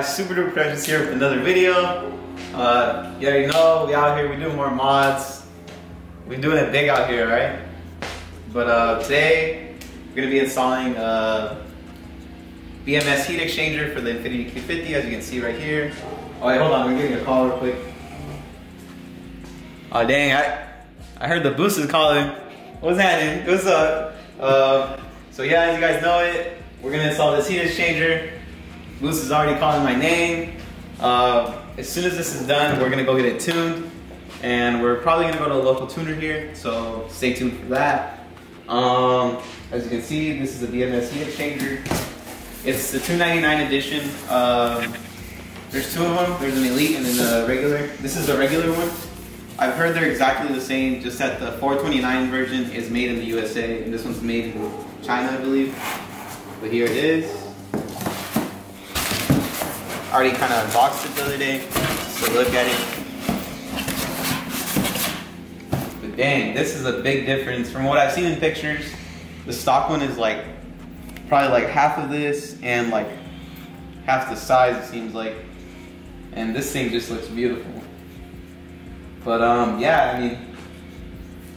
guys? Super Duper Productions here with another video. Uh, you already know we out here, we do more mods. We're doing it big out here, right? But uh, today we're gonna be installing a BMS heat exchanger for the Infiniti Q50, as you can see right here. Oh wait, hold on, we're getting a call real quick. Oh dang, I I heard the boost is calling. What's happening? What's up? Uh, so yeah, as you guys know it, we're gonna install this heat exchanger. Boost is already calling my name. Uh, as soon as this is done, we're gonna go get it tuned. And we're probably gonna go to a local tuner here, so stay tuned for that. Um, as you can see, this is a BMS heat exchanger. It's the 299 edition. Um, there's two of them. There's an Elite and then a regular. This is the regular one. I've heard they're exactly the same, just that the 429 version is made in the USA, and this one's made in China, I believe. But here it is already kind of unboxed it the other day, so look at it. But dang, this is a big difference from what I've seen in pictures. The stock one is like probably like half of this and like half the size it seems like. And this thing just looks beautiful. But um, yeah, I mean,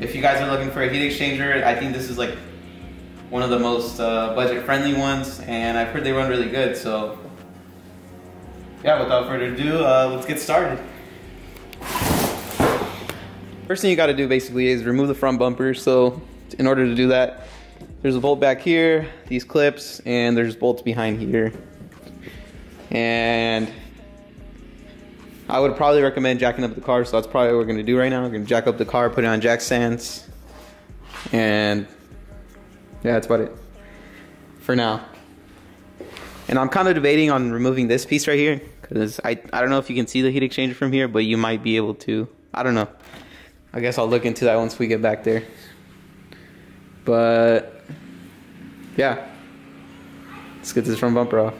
if you guys are looking for a heat exchanger, I think this is like one of the most uh, budget friendly ones and I've heard they run really good, so yeah, without further ado, uh, let's get started. First thing you gotta do basically is remove the front bumper. So in order to do that, there's a bolt back here, these clips, and there's bolts behind here. And I would probably recommend jacking up the car, so that's probably what we're gonna do right now. We're gonna jack up the car, put it on jack stands, and yeah, that's about it for now. And I'm kind of debating on removing this piece right here because I, I don't know if you can see the heat exchanger from here, but you might be able to. I don't know. I guess I'll look into that once we get back there. But yeah, let's get this front bumper off.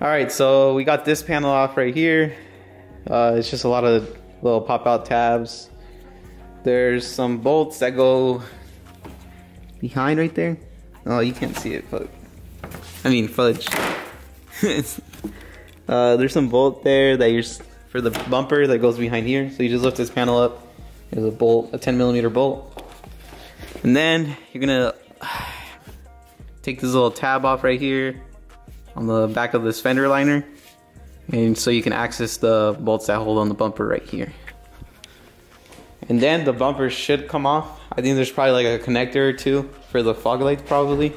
All right, so we got this panel off right here. Uh, it's just a lot of little pop out tabs. There's some bolts that go behind right there. Oh, you can't see it, but I mean fudge. uh, there's some bolt there that you're for the bumper that goes behind here. So you just lift this panel up. There's a bolt, a 10 millimeter bolt, and then you're gonna take this little tab off right here on the back of this fender liner, and so you can access the bolts that hold on the bumper right here. And then the bumper should come off. I think there's probably like a connector or two for the fog lights probably.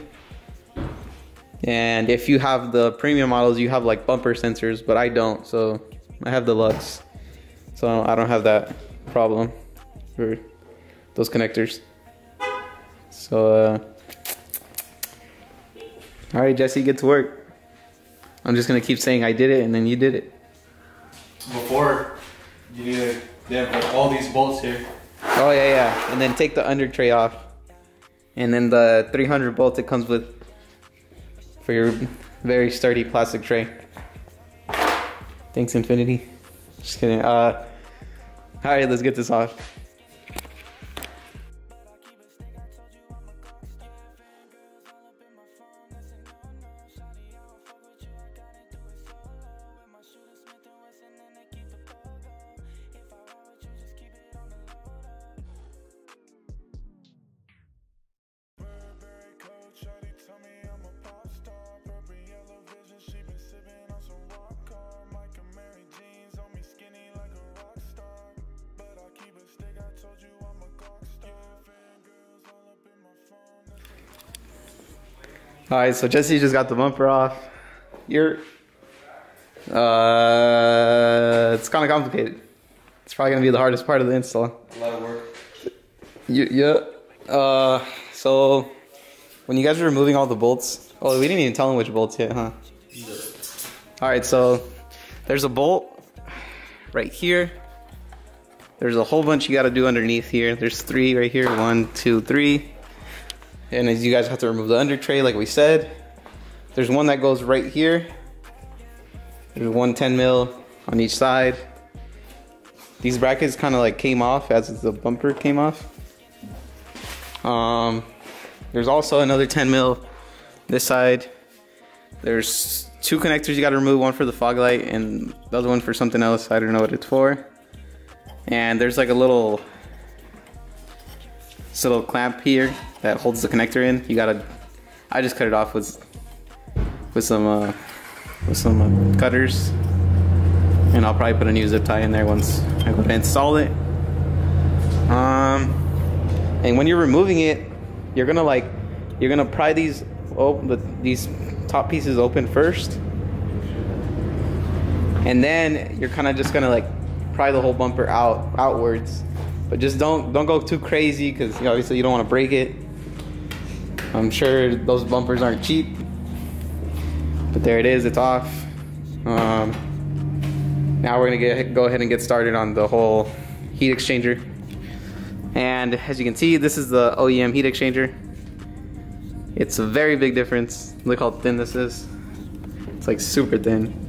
And if you have the premium models, you have like bumper sensors, but I don't. So I have the Lux. So I don't have that problem for those connectors. So, uh, all right, Jesse, get to work. I'm just gonna keep saying I did it and then you did it. Before, you need to, they have like all these bolts here. Oh yeah, yeah. And then take the under tray off. And then the 300 bolts it comes with for your very sturdy plastic tray. Thanks, Infiniti. Just kidding. Uh, all right, let's get this off. All right, so Jesse just got the bumper off. You're, uh, it's kind of complicated. It's probably gonna be the hardest part of the install. A lot of work. You, yeah. Uh, so when you guys are removing all the bolts, oh, we didn't even tell them which bolts yet, huh? All right, so there's a bolt right here. There's a whole bunch you got to do underneath here. There's three right here. One, two, three. And as you guys have to remove the under tray, like we said. There's one that goes right here. There's one 10 mil on each side. These brackets kind of like came off as the bumper came off. Um, there's also another 10 mil this side. there's two connectors you got to remove. One for the fog light and the other one for something else. I don't know what it's for. And there's like a little, this little clamp here that holds the connector in. You gotta, I just cut it off with with some uh, with some uh, cutters, and I'll probably put a new zip tie in there once I go to install it. Um, and when you're removing it, you're gonna like, you're gonna pry these the, these top pieces open first, and then you're kind of just gonna like pry the whole bumper out outwards. But just don't don't go too crazy because obviously you don't want to break it. I'm sure those bumpers aren't cheap, but there it is. It's off. Um, now we're gonna get go ahead and get started on the whole heat exchanger. And as you can see, this is the OEM heat exchanger. It's a very big difference. Look how thin this is. It's like super thin.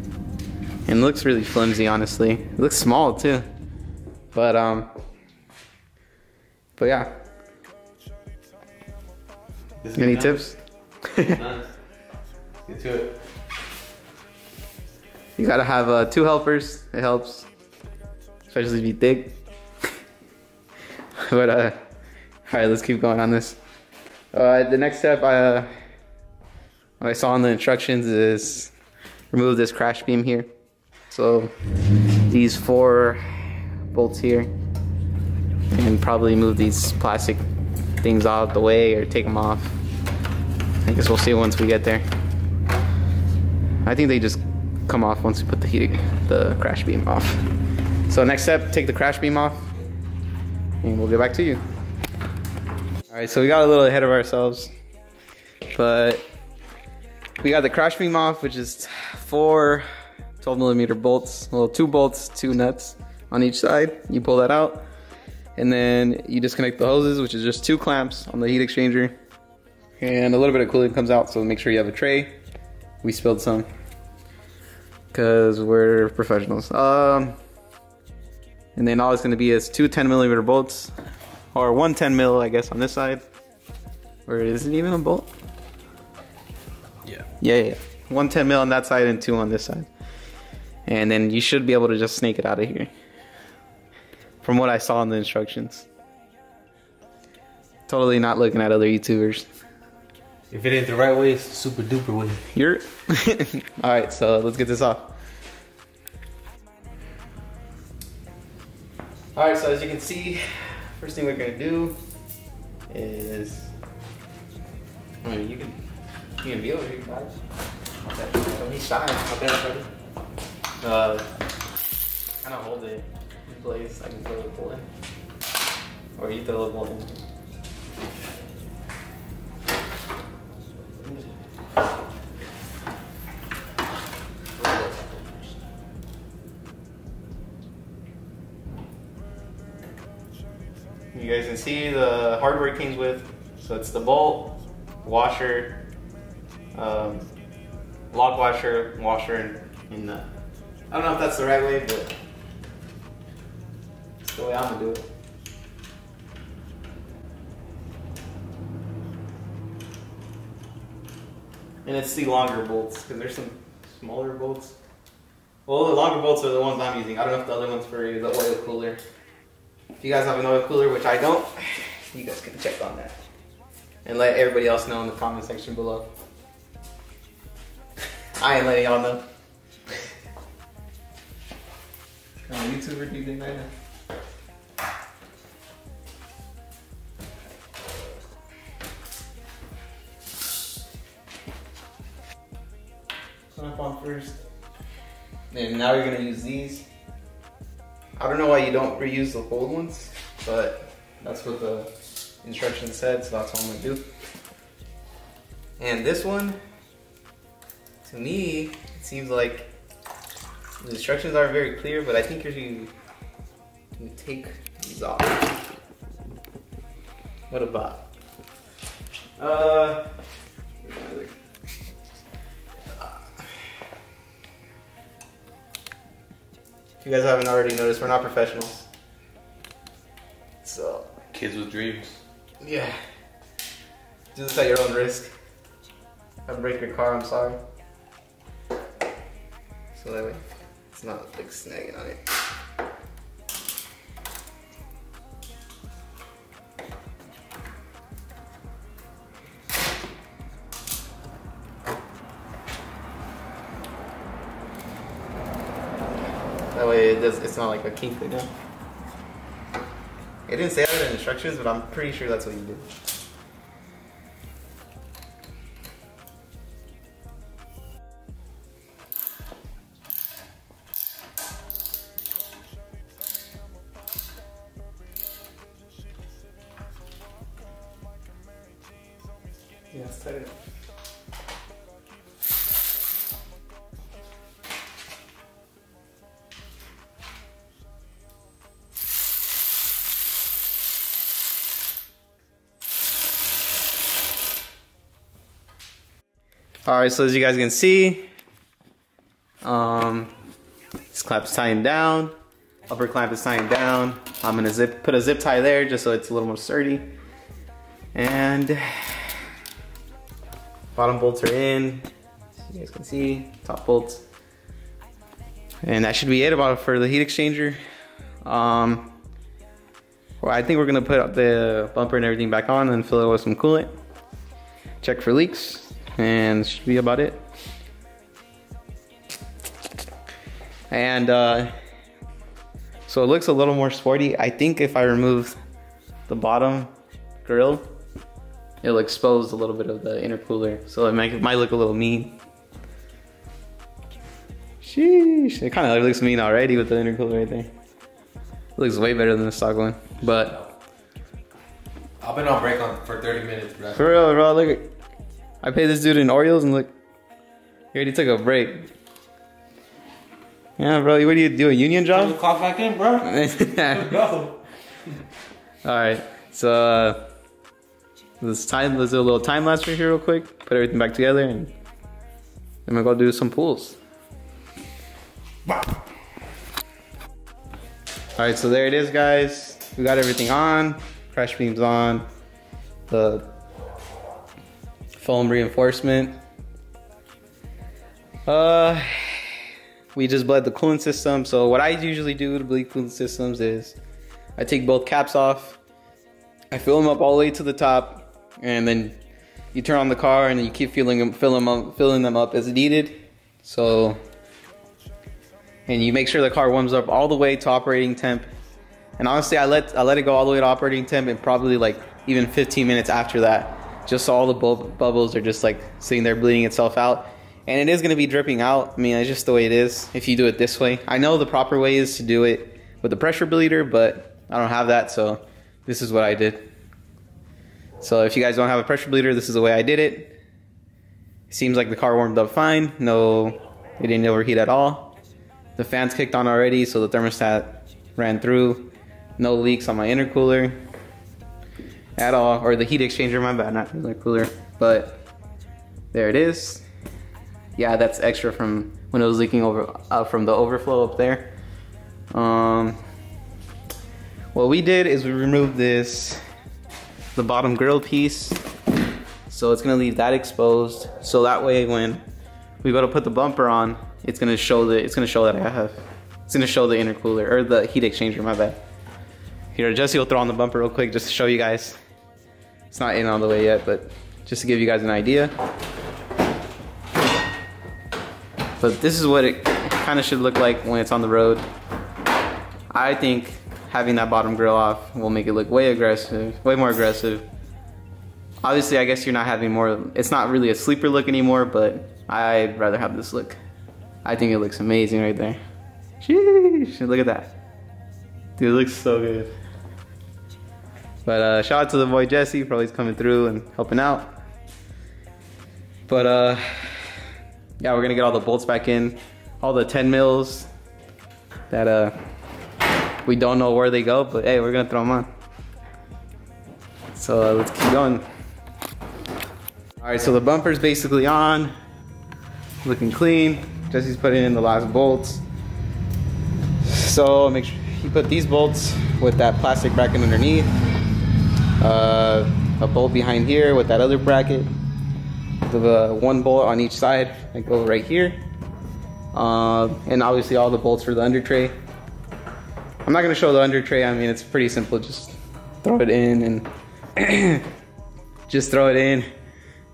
And looks really flimsy, honestly. It looks small too. But um but yeah. This Any nice. tips? Nice. Get to it. You gotta have uh, two helpers. It helps, especially if you thick. but uh, all right, let's keep going on this. Uh, the next step I uh, what I saw in the instructions is remove this crash beam here. So these four bolts here, and probably move these plastic things out of the way or take them off. I guess we'll see once we get there. I think they just come off once we put the heat, the crash beam off. So next step, take the crash beam off, and we'll get back to you. All right, so we got a little ahead of ourselves, but we got the crash beam off, which is four 12 millimeter bolts, well, two bolts, two nuts on each side. You pull that out, and then you disconnect the hoses, which is just two clamps on the heat exchanger, and a little bit of coolant comes out. So make sure you have a tray. We spilled some because we're professionals. Um, and then all it's going to be is two 10 millimeter bolts, or one 10 mil, I guess, on this side. Or is it even a bolt? Yeah. Yeah, yeah, yeah. One 10 mil on that side and two on this side. And then you should be able to just snake it out of here. From what I saw in the instructions. Totally not looking at other YouTubers. If it ain't the right way, it's the super duper way. You're all right. So let's get this off. All right. So as you can see, first thing we're gonna do is, I mean, you can you can be over here, guys. Okay. Don't be shy. Uh, kind of hold it in place. I can throw the in, or you the bolt in. You guys can see the hardware it comes with. So it's the bolt, washer, um, lock washer, washer, and, and nut. I don't know if that's the right way, but it's the way I'm gonna do it. And it's the longer bolts, because there's some smaller bolts. Well, the longer bolts are the ones I'm using. I don't know if the other one's for the oil cooler. If you guys have an oil cooler, which I don't, you guys can check on that. And let everybody else know in the comment section below. I ain't letting y'all know. Kind of YouTuber do you think I am? Clamp on first. And now you're gonna use these. I don't know why you don't reuse the old ones, but that's what the instructions said, so that's what I'm gonna do. And this one, to me, it seems like the instructions aren't very clear, but I think you you take these off. What about? Uh, if you guys haven't already noticed, we're not professionals. So, Kids with dreams. yeah. Do this at your own risk. If I break your car, I'm sorry. So that way it's not like snagging on it. That way it does, it's not like a kink again. It didn't say that in the instructions, but I'm pretty sure that's what you did. All right, so as you guys can see, um, this clamp is tying down. Upper clamp is tying down. I'm gonna zip, put a zip tie there just so it's a little more sturdy. And bottom bolts are in. As you guys can see, top bolts. And that should be it about for the heat exchanger. Um, well, I think we're gonna put the bumper and everything back on and fill it with some coolant. Check for leaks and should be about it. And uh, so it looks a little more sporty. I think if I remove the bottom grill, it'll expose a little bit of the intercooler. So it might, it might look a little mean. Sheesh, it kind of looks mean already with the intercooler right there. It looks way better than the stock one, but I've been on break on for 30 minutes, bro. for real, bro, look at, I paid this dude in Oreos and look, he already took a break. Yeah, bro, what do you do, a union job? Clock back in, bro. Go. All right, so uh, let's time. Let's do a little time lapse right here, real quick. Put everything back together, and then we're gonna go do some pulls. All right, so there it is, guys. We got everything on. Crash beams on. The foam reinforcement. Uh, we just bled the coolant system. So what I usually do to bleed coolant systems is I take both caps off. I fill them up all the way to the top, and then you turn on the car and you keep filling them, filling them up, filling them up as needed. So, and you make sure the car warms up all the way to operating temp. And honestly, I let I let it go all the way to operating temp, and probably like even 15 minutes after that, just all the bu- bubbles are just like sitting there bleeding itself out. And it is going to be dripping out. I mean, it's just the way it is. If you do it this way, I know the proper way is to do it with a pressure bleeder, but I don't have that, so this is what I did. So if you guys don't have a pressure bleeder, this is the way I did it. It seems like the car warmed up fine. No, it didn't overheat at all. The fans kicked on already, so the thermostat ran through. No leaks on my intercooler at all, or the heat exchanger. My bad, not cooler But there it is. Yeah, that's extra from when it was leaking over uh, from the overflow up there. Um, what we did is we removed this, the bottom grill piece. So it's gonna leave that exposed. So that way when we go to put the bumper on, it's gonna show the, it's gonna show that I have, it's gonna show the intercooler, or the heat exchanger, my bad. Here, Jesse will throw on the bumper real quick just to show you guys. It's not in all the way yet, but just to give you guys an idea. But this is what it kind of should look like when it's on the road. I think having that bottom grill off will make it look way aggressive, way more aggressive. Obviously, I guess you're not having more, it's not really a sleeper look anymore, but I'd rather have this look. I think it looks amazing right there. Sheesh, look at that. Dude, it looks so good. But uh, shout out to the boy Jesse for always coming through and helping out. But uh, yeah, we're gonna get all the bolts back in, all the 10 mils that uh we don't know where they go, but hey, we're gonna throw them on. So uh, let's keep going. All right, so the bumper's basically on, looking clean. Jesse's putting in the last bolts. So make sure you put these bolts with that plastic bracket underneath. Uh, a bolt behind here with that other bracket. The uh, one bolt on each side, like go right here. Uh, and obviously all the bolts for the under tray. I'm not gonna show the under tray. I mean, it's pretty simple. Just throw it in and just throw it in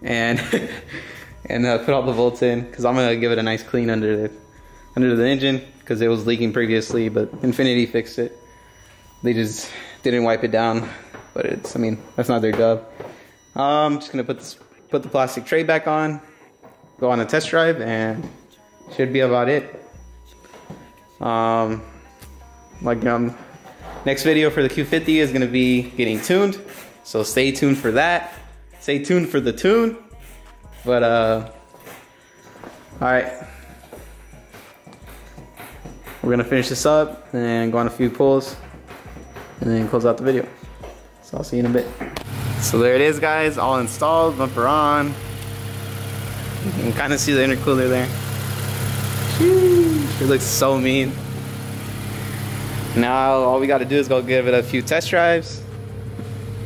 and and uh, put all the bolts in because I'm gonna give it a nice clean under the under the engine because it was leaking previously, but Infiniti fixed it. They just didn't wipe it down, but it's I mean that's not their job. I'm um, just gonna put this, put the plastic tray back on, go on a test drive, and should be about it. Um, like um, next video for the Q50 is gonna be getting tuned, so stay tuned for that. Stay tuned for the tune. But uh, all right, we're gonna finish this up and go on a few pulls, and then close out the video. So I'll see you in a bit. So there it is, guys, all installed, bumper on. You can kind of see the intercooler there. It looks so mean. Now all we got to do is go give it a few test drives.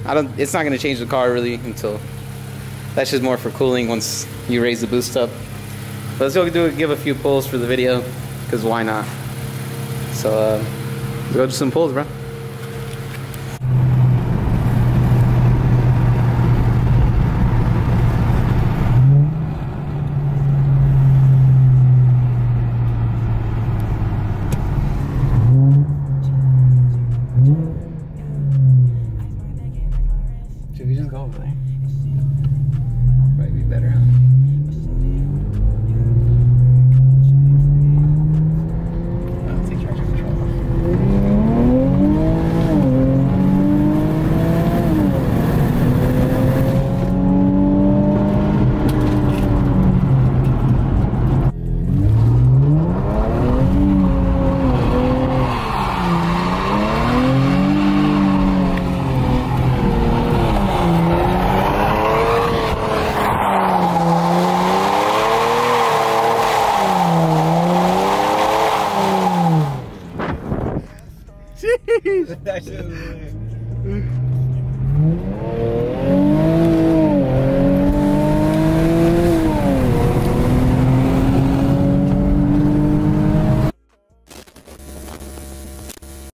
I don't. It's not going to change the car really until. That's just more for cooling once you raise the boost up. But let's go do give a few pulls for the video, because why not? So uh, let's go do some pulls, bro.